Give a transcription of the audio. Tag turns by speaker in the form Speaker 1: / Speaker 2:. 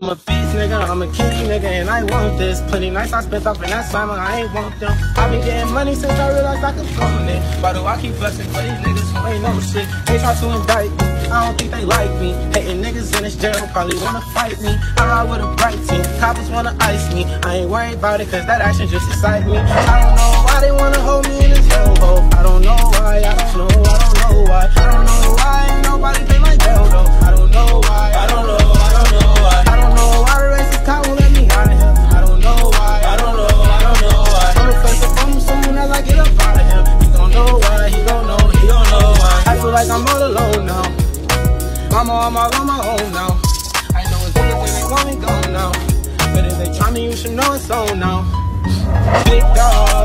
Speaker 1: I'm a beast nigga, I'm a kitty nigga, and I want this. Plenty nights I spent up in that summer, I ain't want them. i been getting money since I realized I could phone it. Why do I keep flexing for these niggas who ain't no shit? They try to indict me, I don't think they like me. Hating niggas in this jail probably wanna fight me. I ride with a bright team, coppers wanna ice me. I ain't worried about it, cause that action just excite me. I don't know feel like I'm all alone now. Mama, I'm all on my own now. I know it's niggas that they want me gone now. But if they try me, you should know it's on now. Big dogs,